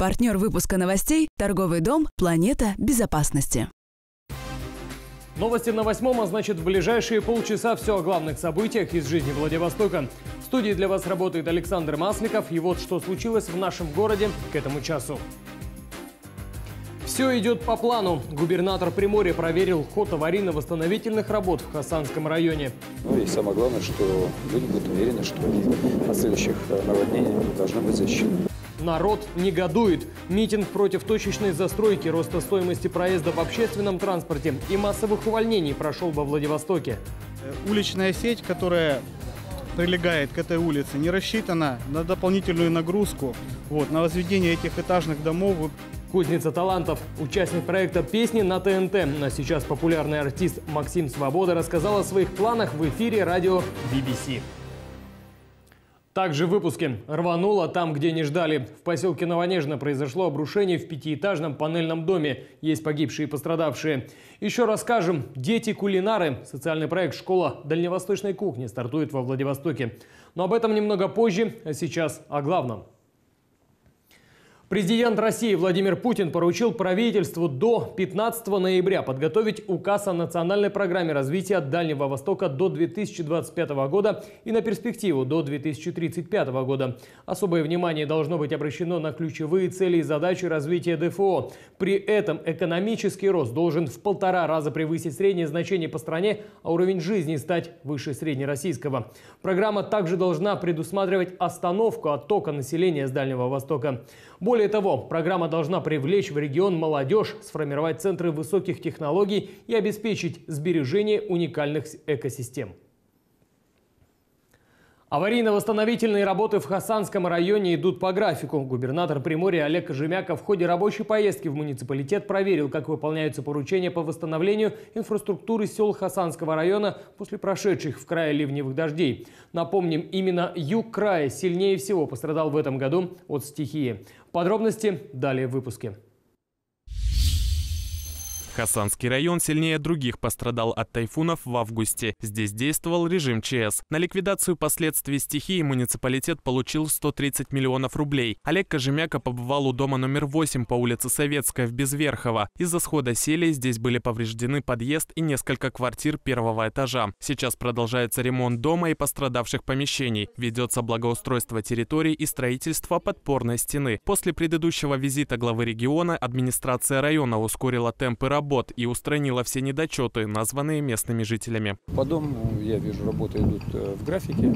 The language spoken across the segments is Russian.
Партнер выпуска новостей – торговый дом «Планета безопасности». Новости на восьмом, а значит в ближайшие полчаса все о главных событиях из жизни Владивостока. В студии для вас работает Александр Масликов. И вот что случилось в нашем городе к этому часу. Все идет по плану. Губернатор Приморья проверил ход аварийно-восстановительных работ в Хасанском районе. Ну и самое главное, что люди будут уверены, что от следующих э, наводнений должны быть защищены. Народ негодует. Митинг против точечной застройки, роста стоимости проезда в общественном транспорте и массовых увольнений прошел во Владивостоке. Э, уличная сеть, которая прилегает к этой улице, не рассчитана на дополнительную нагрузку, вот, на возведение этих этажных домов. Кузница талантов. Участник проекта «Песни» на ТНТ. А сейчас популярный артист Максим Свобода рассказал о своих планах в эфире радио BBC. Также в выпуске рвануло там, где не ждали. В поселке Новонежно произошло обрушение в пятиэтажном панельном доме. Есть погибшие и пострадавшие. Еще расскажем. Дети-кулинары. Социальный проект «Школа дальневосточной кухни» стартует во Владивостоке. Но об этом немного позже, а сейчас о главном. Президент России Владимир Путин поручил правительству до 15 ноября подготовить указ о национальной программе развития Дальнего Востока до 2025 года и на перспективу до 2035 года. Особое внимание должно быть обращено на ключевые цели и задачи развития ДФО. При этом экономический рост должен в полтора раза превысить среднее значение по стране, а уровень жизни стать выше среднероссийского. Программа также должна предусматривать остановку оттока населения с Дальнего Востока. Более того, программа должна привлечь в регион молодежь, сформировать центры высоких технологий и обеспечить сбережение уникальных экосистем. Аварийно-восстановительные работы в Хасанском районе идут по графику. Губернатор Приморья Олег Кожемяков в ходе рабочей поездки в муниципалитет проверил, как выполняются поручения по восстановлению инфраструктуры сел Хасанского района после прошедших в крае ливневых дождей. Напомним, именно юг края сильнее всего пострадал в этом году от стихии. Подробности далее в выпуске. Хасанский район сильнее других пострадал от тайфунов в августе. Здесь действовал режим ЧС. На ликвидацию последствий стихии муниципалитет получил 130 миллионов рублей. Олег Кожемяка побывал у дома номер 8 по улице Советская в Безверхово. Из-за схода селей здесь были повреждены подъезд и несколько квартир первого этажа. Сейчас продолжается ремонт дома и пострадавших помещений. Ведется благоустройство территорий и строительство подпорной стены. После предыдущего визита главы региона администрация района ускорила темпы работы работ и устранила все недочеты, названные местными жителями. По дому, я вижу, работы идут э, в графике,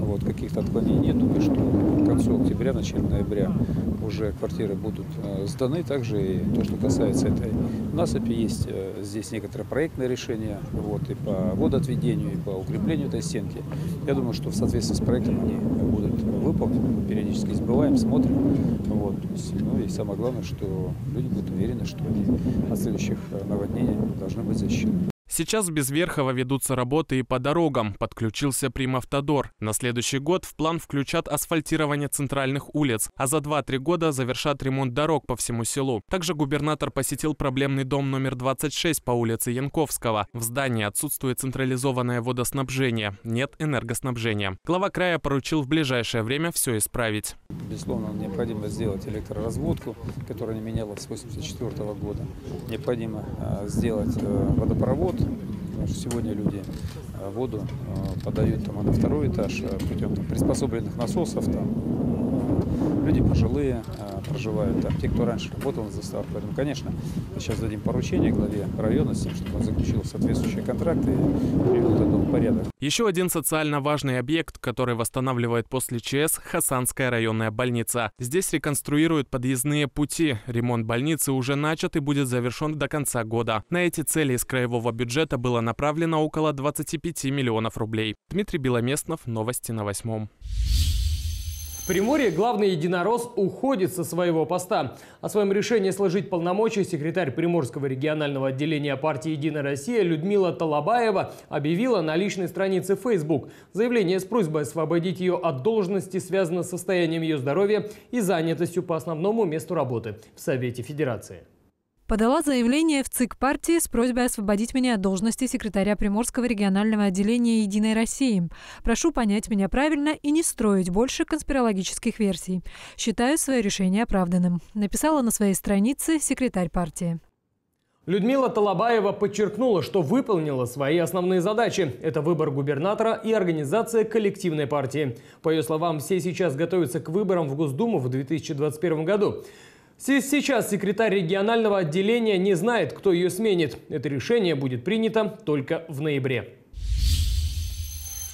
вот, каких-то отклонений нет. Думаю, что к концу октября, начале ноября уже квартиры будут э, сданы. Также и то, что касается этой насыпи, есть э, здесь некоторые проектные решения вот, и по водоотведению, и по укреплению этой стенки. Я думаю, что в соответствии с проектом они будут выполнены. Мы периодически сбываем, смотрим. Вот, ну и самое главное, что люди будут уверены, что они от следующих наводнения должны быть защищены. Сейчас в Безверхово ведутся работы и по дорогам. Подключился Примавтодор. На следующий год в план включат асфальтирование центральных улиц, а за 2-3 года завершат ремонт дорог по всему селу. Также губернатор посетил проблемный дом номер 26 по улице Янковского. В здании отсутствует централизованное водоснабжение, нет энергоснабжения. Глава края поручил в ближайшее время все исправить. Безусловно, необходимо сделать электроразводку, которая не менялась с 1984 года. Необходимо а, сделать э, водопровод Потому сегодня люди э, воду э, подают там, на второй этаж э, путем там, приспособленных насосов. Там, люди пожилые проживают там, те, кто раньше работал на заставах. Поэтому, конечно, мы сейчас дадим поручение главе района чтобы он заключил соответствующие контракты и привел это в порядок. Еще один социально важный объект, который восстанавливает после ЧС – Хасанская районная больница. Здесь реконструируют подъездные пути. Ремонт больницы уже начат и будет завершен до конца года. На эти цели из краевого бюджета было направлено около 25 миллионов рублей. Дмитрий Беломестнов, новости на восьмом. Приморье главный единорос уходит со своего поста. О своем решении сложить полномочия секретарь Приморского регионального отделения партии «Единая Россия» Людмила Талабаева объявила на личной странице Facebook. Заявление с просьбой освободить ее от должности связано с состоянием ее здоровья и занятостью по основному месту работы в Совете Федерации. Подала заявление в ЦИК партии с просьбой освободить меня от должности секретаря Приморского регионального отделения «Единой России». Прошу понять меня правильно и не строить больше конспирологических версий. Считаю свое решение оправданным. Написала на своей странице секретарь партии. Людмила Талабаева подчеркнула, что выполнила свои основные задачи. Это выбор губернатора и организация коллективной партии. По ее словам, все сейчас готовятся к выборам в Госдуму в 2021 году. Сейчас секретарь регионального отделения не знает, кто ее сменит. Это решение будет принято только в ноябре.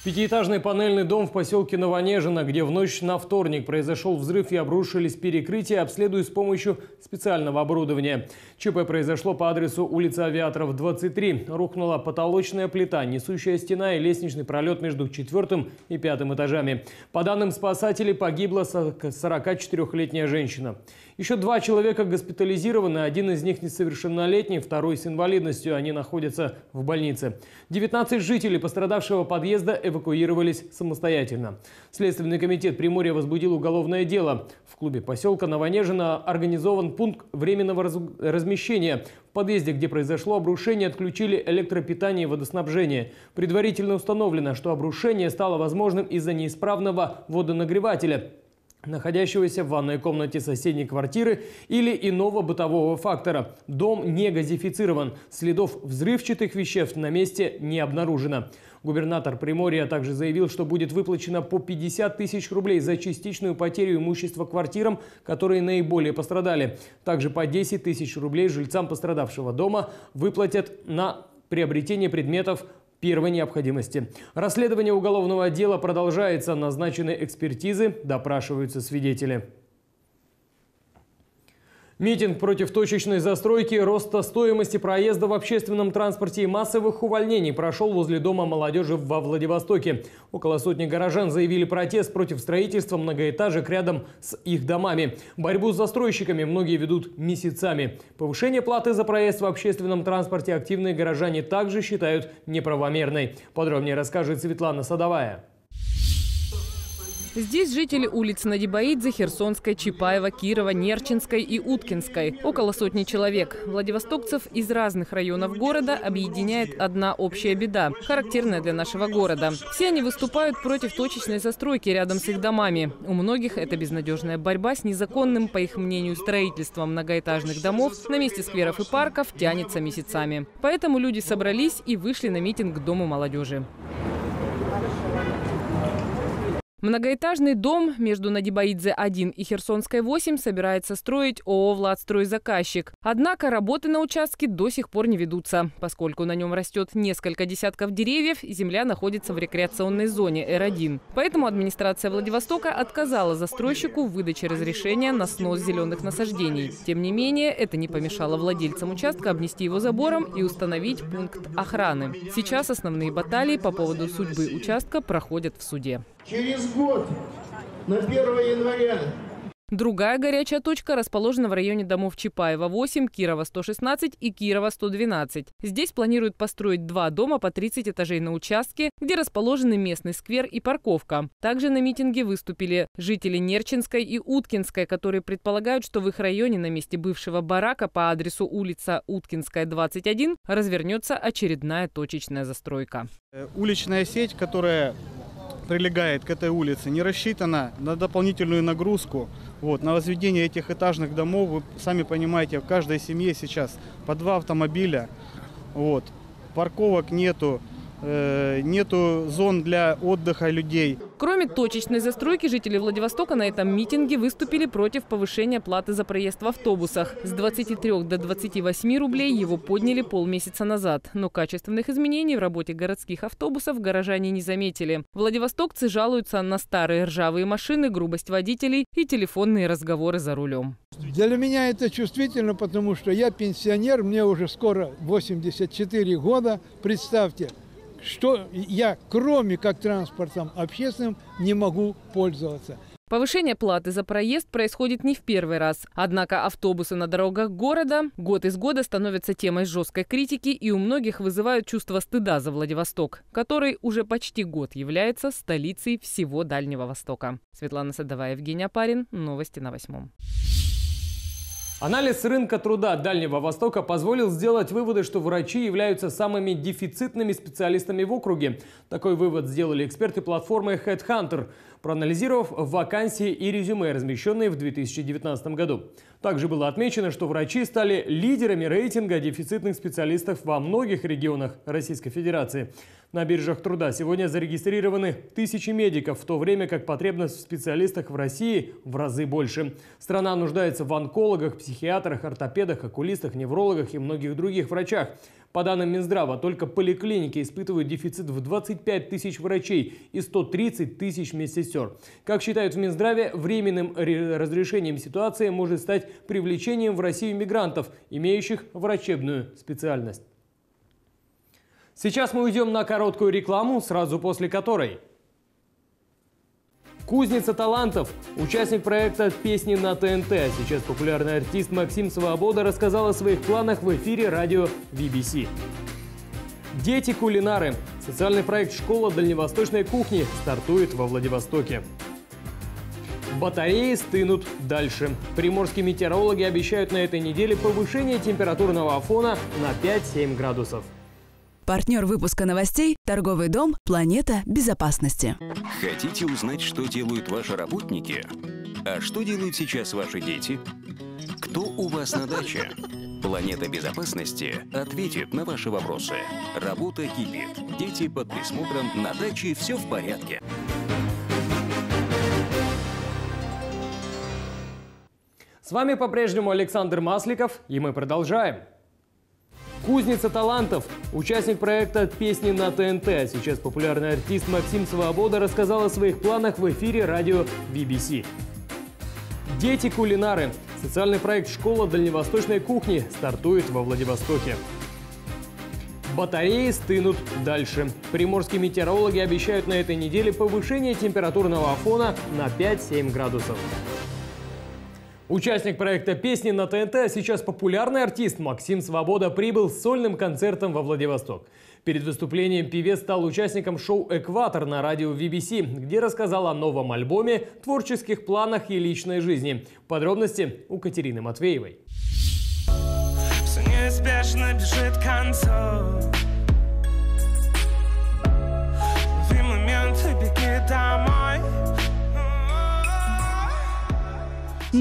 Пятиэтажный панельный дом в поселке Новонежино, где в ночь на вторник произошел взрыв и обрушились перекрытия, обследуют с помощью специального оборудования. ЧП произошло по адресу улица Авиаторов, 23. Рухнула потолочная плита, несущая стена и лестничный пролет между четвертым и пятым этажами. По данным спасателей, погибла 44-летняя женщина. Еще два человека госпитализированы, один из них несовершеннолетний, второй с инвалидностью. Они находятся в больнице. 19 жителей пострадавшего подъезда эвакуировались самостоятельно. Следственный комитет Приморья возбудил уголовное дело. В клубе поселка Новонежина организован пункт временного размещения. В подъезде, где произошло обрушение, отключили электропитание и водоснабжение. Предварительно установлено, что обрушение стало возможным из-за неисправного водонагревателя находящегося в ванной комнате соседней квартиры или иного бытового фактора. Дом не газифицирован. Следов взрывчатых веществ на месте не обнаружено. Губернатор Приморья также заявил, что будет выплачено по 50 тысяч рублей за частичную потерю имущества квартирам, которые наиболее пострадали. Также по 10 тысяч рублей жильцам пострадавшего дома выплатят на приобретение предметов первой необходимости. Расследование уголовного дела продолжается. Назначены экспертизы, допрашиваются свидетели. Митинг против точечной застройки, роста стоимости проезда в общественном транспорте и массовых увольнений прошел возле Дома молодежи во Владивостоке. Около сотни горожан заявили протест против строительства многоэтажек рядом с их домами. Борьбу с застройщиками многие ведут месяцами. Повышение платы за проезд в общественном транспорте активные горожане также считают неправомерной. Подробнее расскажет Светлана Садовая. Здесь жители улиц Надибаидзе, Херсонской, Чапаева, Кирова, Нерчинской и Уткинской. Около сотни человек. Владивостокцев из разных районов города объединяет одна общая беда, характерная для нашего города. Все они выступают против точечной застройки рядом с их домами. У многих это безнадежная борьба с незаконным, по их мнению, строительством многоэтажных домов на месте скверов и парков тянется месяцами. Поэтому люди собрались и вышли на митинг к Дому молодежи. Многоэтажный дом между Надибаидзе-1 и Херсонской-8 собирается строить ООО «Владстройзаказчик». Однако работы на участке до сих пор не ведутся. Поскольку на нем растет несколько десятков деревьев, земля находится в рекреационной зоне Р1. Поэтому администрация Владивостока отказала застройщику в выдаче разрешения на снос зеленых насаждений. Тем не менее, это не помешало владельцам участка обнести его забором и установить пункт охраны. Сейчас основные баталии по поводу судьбы участка проходят в суде. Через год, на 1 января, Другая горячая точка расположена в районе домов Чапаева 8, Кирова 116 и Кирова 112. Здесь планируют построить два дома по 30 этажей на участке, где расположены местный сквер и парковка. Также на митинге выступили жители Нерчинской и Уткинской, которые предполагают, что в их районе на месте бывшего барака по адресу улица Уткинская, 21 развернется очередная точечная застройка. Э, уличная сеть, которая прилегает к этой улице, не рассчитана на дополнительную нагрузку. Вот, на возведение этих этажных домов, вы сами понимаете, в каждой семье сейчас по два автомобиля. Вот, парковок нету, нету зон для отдыха людей. Кроме точечной застройки, жители Владивостока на этом митинге выступили против повышения платы за проезд в автобусах. С 23 до 28 рублей его подняли полмесяца назад. Но качественных изменений в работе городских автобусов горожане не заметили. Владивостокцы жалуются на старые ржавые машины, грубость водителей и телефонные разговоры за рулем. Для меня это чувствительно, потому что я пенсионер, мне уже скоро 84 года. Представьте, что я, кроме как транспортом общественным, не могу пользоваться. Повышение платы за проезд происходит не в первый раз. Однако автобусы на дорогах города год из года становятся темой жесткой критики и у многих вызывают чувство стыда за Владивосток, который уже почти год является столицей всего Дальнего Востока. Светлана Садовая, Евгения Парин. Новости на восьмом. Анализ рынка труда Дальнего Востока позволил сделать выводы, что врачи являются самыми дефицитными специалистами в округе. Такой вывод сделали эксперты платформы HeadHunter, проанализировав вакансии и резюме, размещенные в 2019 году. Также было отмечено, что врачи стали лидерами рейтинга дефицитных специалистов во многих регионах Российской Федерации. На биржах труда сегодня зарегистрированы тысячи медиков, в то время как потребность в специалистах в России в разы больше. Страна нуждается в онкологах, психиатрах, ортопедах, окулистах, неврологах и многих других врачах. По данным Минздрава, только поликлиники испытывают дефицит в 25 тысяч врачей и 130 тысяч медсестер. Как считают в Минздраве, временным разрешением ситуации может стать привлечением в Россию мигрантов, имеющих врачебную специальность. Сейчас мы уйдем на короткую рекламу, сразу после которой... Кузница талантов. Участник проекта «Песни на ТНТ». Сейчас популярный артист Максим Свобода рассказал о своих планах в эфире радио BBC. Дети-кулинары. Социальный проект «Школа дальневосточной кухни» стартует во Владивостоке. Батареи стынут дальше. Приморские метеорологи обещают на этой неделе повышение температурного фона на 5-7 градусов. Партнер выпуска новостей – торговый дом «Планета безопасности». Хотите узнать, что делают ваши работники? А что делают сейчас ваши дети? Кто у вас на даче? Планета безопасности ответит на ваши вопросы. Работа кипит. Дети под присмотром. На даче все в порядке. С вами по-прежнему Александр Масликов, и мы продолжаем. Кузница талантов. Участник проекта «Песни на ТНТ», а сейчас популярный артист Максим Свобода рассказал о своих планах в эфире радио BBC. Дети-кулинары. Социальный проект «Школа дальневосточной кухни» стартует во Владивостоке. Батареи стынут дальше. Приморские метеорологи обещают на этой неделе повышение температурного фона на 5-7 градусов. Участник проекта «Песни на ТНТ», а сейчас популярный артист Максим Свобода прибыл с сольным концертом во Владивосток. Перед выступлением певец стал участником шоу «Экватор» на радио VBC, где рассказал о новом альбоме, творческих планах и личной жизни. Подробности у Катерины Матвеевой. Все неизбежно бежит к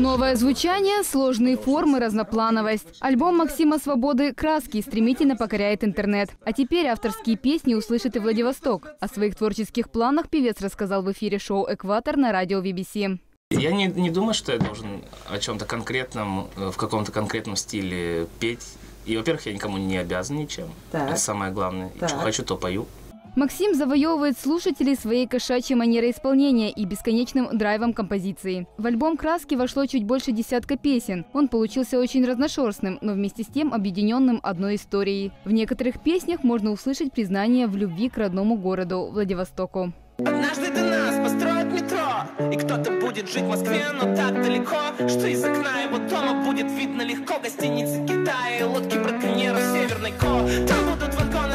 Новое звучание, сложные формы, разноплановость. Альбом Максима Свободы «Краски» стремительно покоряет интернет. А теперь авторские песни услышит и Владивосток. О своих творческих планах певец рассказал в эфире шоу «Экватор» на радио BBC. Я не, не думаю, что я должен о чем-то конкретном, э, в каком-то конкретном стиле петь. И, во-первых, я никому не обязан ничем. Так. Это самое главное. Так. Что хочу, то пою. Максим завоевывает слушателей своей кошачьей манерой исполнения и бесконечным драйвом композиции. В альбом «Краски» вошло чуть больше десятка песен. Он получился очень разношерстным, но вместе с тем объединенным одной историей. В некоторых песнях можно услышать признание в любви к родному городу Владивостоку. Однажды до нас построят метро И кто-то будет жить в Москве, но так далеко Что из окна его дома будет видно легко Гостиницы Китая и лодки браконьеров Северной Ко Там будут вагоны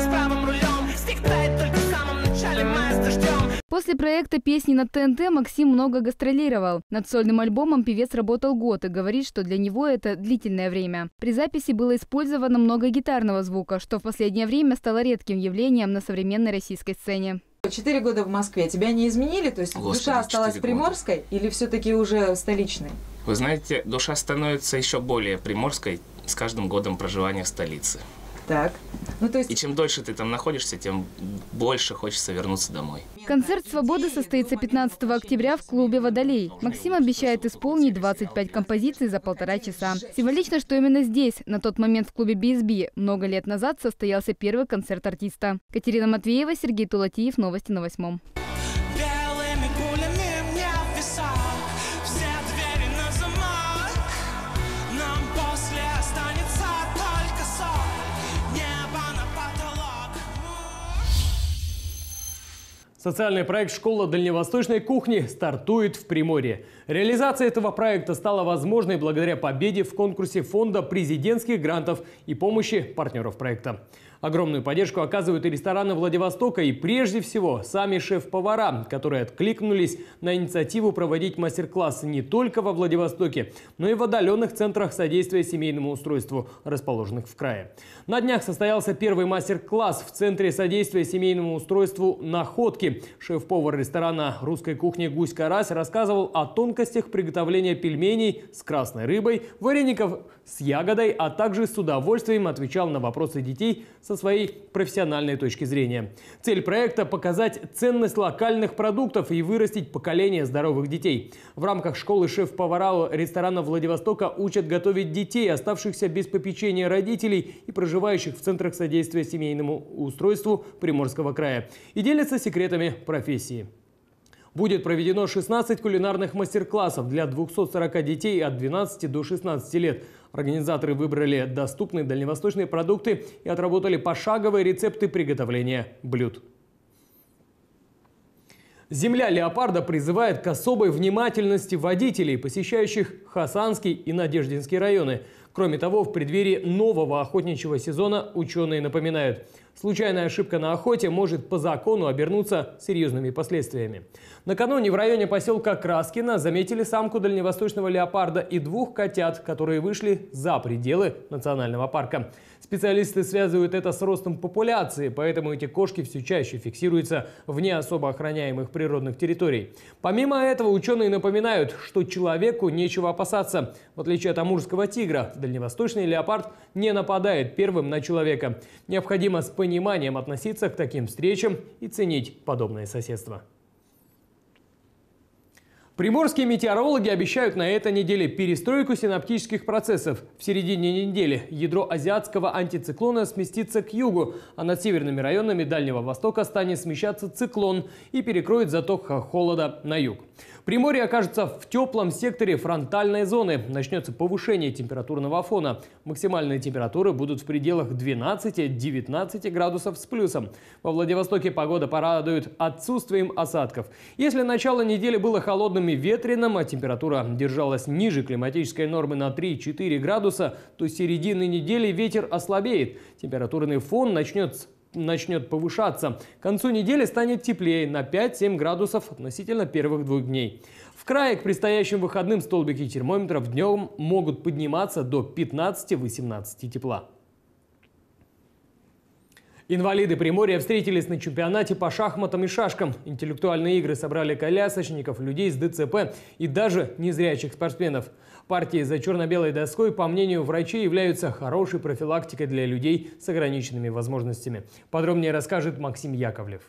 После проекта «Песни на ТНТ» Максим много гастролировал. Над сольным альбомом певец работал год и говорит, что для него это длительное время. При записи было использовано много гитарного звука, что в последнее время стало редким явлением на современной российской сцене. Четыре года в Москве тебя не изменили? То есть Господи, душа осталась приморской года. или все-таки уже столичной? Вы знаете, душа становится еще более приморской с каждым годом проживания в столице. Так. Ну, то есть... И чем дольше ты там находишься, тем больше хочется вернуться домой. Концерт «Свободы» состоится 15 октября в клубе «Водолей». Максим обещает исполнить 25 композиций за полтора часа. Символично, что именно здесь, на тот момент в клубе BSB, много лет назад состоялся первый концерт артиста. Катерина Матвеева, Сергей Тулатиев. Новости на восьмом. Социальный проект «Школа дальневосточной кухни» стартует в Приморье. Реализация этого проекта стала возможной благодаря победе в конкурсе Фонда президентских грантов и помощи партнеров проекта. Огромную поддержку оказывают и рестораны Владивостока, и прежде всего сами шеф-повара, которые откликнулись на инициативу проводить мастер-классы не только во Владивостоке, но и в отдаленных центрах содействия семейному устройству, расположенных в крае. На днях состоялся первый мастер-класс в Центре содействия семейному устройству «Находки». Шеф-повар ресторана русской кухни «Гусь-Карась» рассказывал о тонкостях приготовления пельменей с красной рыбой, вареников с ягодой, а также с удовольствием отвечал на вопросы детей со своей профессиональной точки зрения. Цель проекта – показать ценность локальных продуктов и вырастить поколение здоровых детей. В рамках школы шеф-повара ресторана Владивостока учат готовить детей, оставшихся без попечения родителей и проживающих в центрах содействия семейному устройству Приморского края. И делятся секретами профессии. Будет проведено 16 кулинарных мастер-классов для 240 детей от 12 до 16 лет – Организаторы выбрали доступные дальневосточные продукты и отработали пошаговые рецепты приготовления блюд. Земля леопарда призывает к особой внимательности водителей, посещающих Хасанский и Надеждинский районы. Кроме того, в преддверии нового охотничьего сезона ученые напоминают – Случайная ошибка на охоте может по закону обернуться серьезными последствиями. Накануне в районе поселка Краскино заметили самку дальневосточного леопарда и двух котят, которые вышли за пределы национального парка. Специалисты связывают это с ростом популяции, поэтому эти кошки все чаще фиксируются вне особо охраняемых природных территорий. Помимо этого, ученые напоминают, что человеку нечего опасаться. В отличие от амурского тигра, дальневосточный леопард не нападает первым на человека. Необходимо с пониманием относиться к таким встречам и ценить подобное соседство. Приморские метеорологи обещают на этой неделе перестройку синаптических процессов. В середине недели ядро азиатского антициклона сместится к югу, а над северными районами Дальнего Востока станет смещаться циклон и перекроет заток холода на юг. Приморье окажется в теплом секторе фронтальной зоны. Начнется повышение температурного фона. Максимальные температуры будут в пределах 12-19 градусов с плюсом. Во Владивостоке погода порадует отсутствием осадков. Если начало недели было холодным и ветреным, а температура держалась ниже климатической нормы на 3-4 градуса, то середины недели ветер ослабеет. Температурный фон начнет начнет повышаться. К концу недели станет теплее на 5-7 градусов относительно первых двух дней. В крае к предстоящим выходным столбики термометров днем могут подниматься до 15-18 тепла. Инвалиды Приморья встретились на чемпионате по шахматам и шашкам. Интеллектуальные игры собрали колясочников, людей с ДЦП и даже незрячих спортсменов. Партии за черно-белой доской, по мнению врачей, являются хорошей профилактикой для людей с ограниченными возможностями. Подробнее расскажет Максим Яковлев.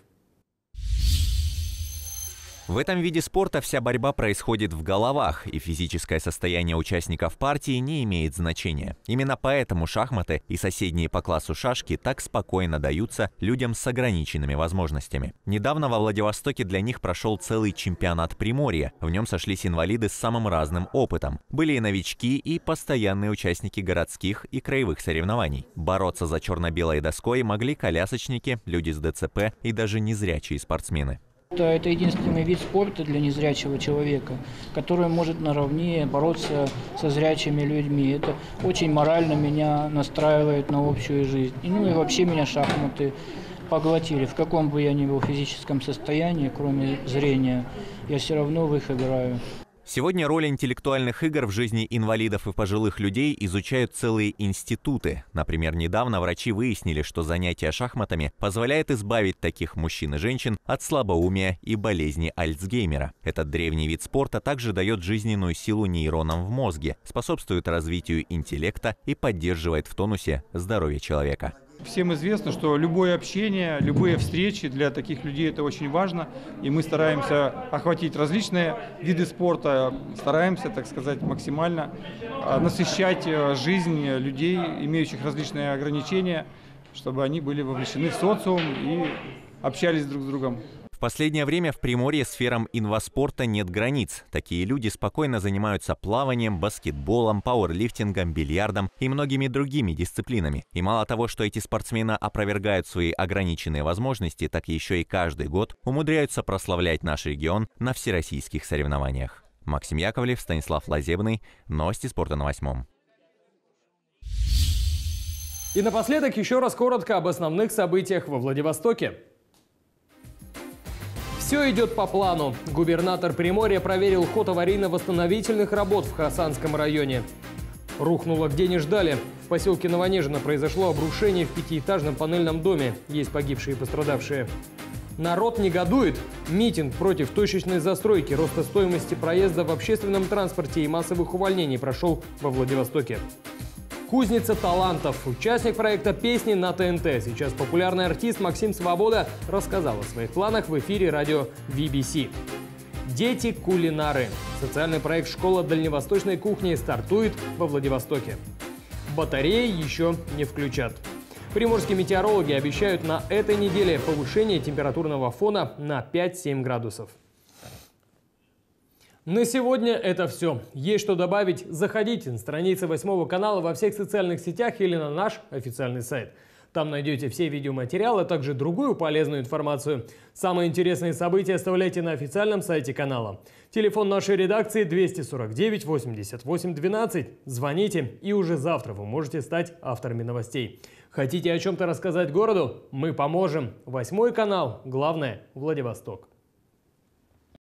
В этом виде спорта вся борьба происходит в головах, и физическое состояние участников партии не имеет значения. Именно поэтому шахматы и соседние по классу шашки так спокойно даются людям с ограниченными возможностями. Недавно во Владивостоке для них прошел целый чемпионат Приморья. В нем сошлись инвалиды с самым разным опытом. Были и новички, и постоянные участники городских и краевых соревнований. Бороться за черно-белой доской могли колясочники, люди с ДЦП и даже незрячие спортсмены. Это единственный вид спорта для незрячего человека, который может наравне бороться со зрячими людьми. Это очень морально меня настраивает на общую жизнь. И, ну и вообще меня шахматы поглотили. В каком бы я ни был физическом состоянии, кроме зрения, я все равно в их играю. Сегодня роль интеллектуальных игр в жизни инвалидов и пожилых людей изучают целые институты. Например, недавно врачи выяснили, что занятие шахматами позволяет избавить таких мужчин и женщин от слабоумия и болезни Альцгеймера. Этот древний вид спорта также дает жизненную силу нейронам в мозге, способствует развитию интеллекта и поддерживает в тонусе здоровье человека. Всем известно, что любое общение, любые встречи для таких людей это очень важно. И мы стараемся охватить различные виды спорта, стараемся, так сказать, максимально а, насыщать э, жизнь людей, имеющих различные ограничения, чтобы они были вовлечены в социум и общались друг с другом. В последнее время в Приморье сферам инваспорта нет границ. Такие люди спокойно занимаются плаванием, баскетболом, пауэрлифтингом, бильярдом и многими другими дисциплинами. И мало того, что эти спортсмены опровергают свои ограниченные возможности, так еще и каждый год умудряются прославлять наш регион на всероссийских соревнованиях. Максим Яковлев, Станислав Лазебный. Новости спорта на восьмом. И напоследок еще раз коротко об основных событиях во Владивостоке. Все идет по плану. Губернатор Приморья проверил ход аварийно-восстановительных работ в Хасанском районе. Рухнуло где не ждали. В поселке Новонежино произошло обрушение в пятиэтажном панельном доме. Есть погибшие и пострадавшие. Народ негодует. Митинг против точечной застройки, роста стоимости проезда в общественном транспорте и массовых увольнений прошел во Владивостоке. Кузница талантов. Участник проекта «Песни» на ТНТ. Сейчас популярный артист Максим Свобода рассказал о своих планах в эфире радио VBC. Дети-кулинары. Социальный проект «Школа дальневосточной кухни» стартует во Владивостоке. Батареи еще не включат. Приморские метеорологи обещают на этой неделе повышение температурного фона на 5-7 градусов. На сегодня это все. Есть что добавить? Заходите на страницы 8 канала во всех социальных сетях или на наш официальный сайт. Там найдете все видеоматериалы, а также другую полезную информацию. Самые интересные события оставляйте на официальном сайте канала. Телефон нашей редакции 249 88 12. Звоните, и уже завтра вы можете стать авторами новостей. Хотите о чем-то рассказать городу? Мы поможем. Восьмой канал. Главное – Владивосток.